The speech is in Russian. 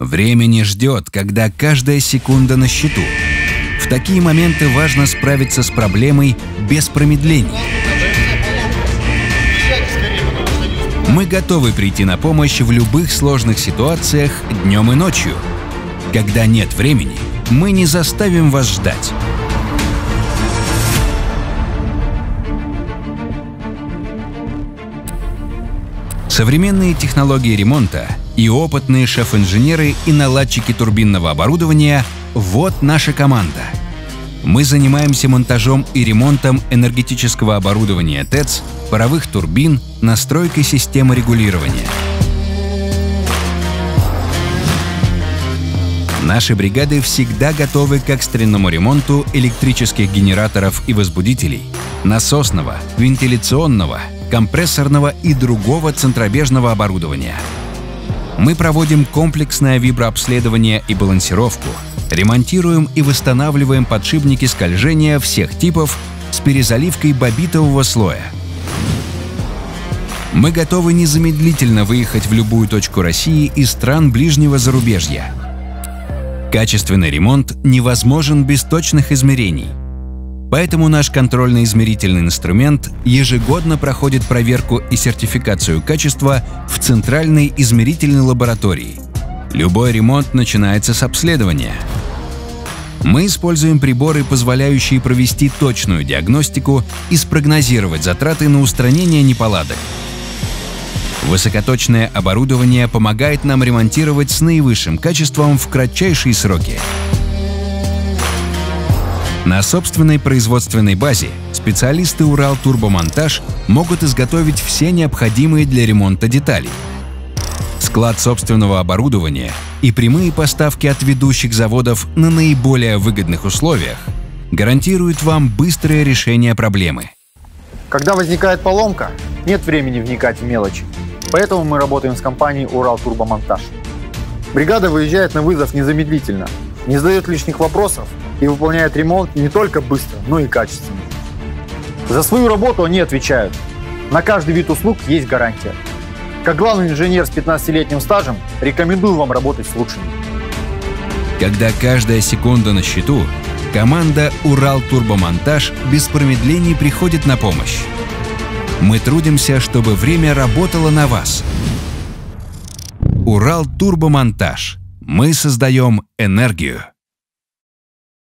Время не ждет, когда каждая секунда на счету. В такие моменты важно справиться с проблемой без промедлений. Мы готовы прийти на помощь в любых сложных ситуациях днем и ночью. Когда нет времени, мы не заставим вас ждать. Современные технологии ремонта и опытные шеф-инженеры и наладчики турбинного оборудования – вот наша команда. Мы занимаемся монтажом и ремонтом энергетического оборудования ТЭЦ, паровых турбин, настройкой системы регулирования. Наши бригады всегда готовы к экстренному ремонту электрических генераторов и возбудителей, насосного, вентиляционного, компрессорного и другого центробежного оборудования. Мы проводим комплексное виброобследование и балансировку, ремонтируем и восстанавливаем подшипники скольжения всех типов с перезаливкой бобитового слоя. Мы готовы незамедлительно выехать в любую точку России и стран ближнего зарубежья. Качественный ремонт невозможен без точных измерений – Поэтому наш контрольно-измерительный инструмент ежегодно проходит проверку и сертификацию качества в Центральной измерительной лаборатории. Любой ремонт начинается с обследования. Мы используем приборы, позволяющие провести точную диагностику и спрогнозировать затраты на устранение неполадок. Высокоточное оборудование помогает нам ремонтировать с наивысшим качеством в кратчайшие сроки. На собственной производственной базе специалисты Урал Турбомонтаж могут изготовить все необходимые для ремонта детали. Склад собственного оборудования и прямые поставки от ведущих заводов на наиболее выгодных условиях гарантируют вам быстрое решение проблемы. Когда возникает поломка, нет времени вникать в мелочи. Поэтому мы работаем с компанией Урал Турбомонтаж. Бригада выезжает на вызов незамедлительно, не задает лишних вопросов и выполняют ремонт не только быстро, но и качественно. За свою работу они отвечают. На каждый вид услуг есть гарантия. Как главный инженер с 15-летним стажем рекомендую вам работать с лучшими. Когда каждая секунда на счету, команда «Урал Турбомонтаж» без промедлений приходит на помощь. Мы трудимся, чтобы время работало на вас. «Урал Турбомонтаж» Мы создаем энергию.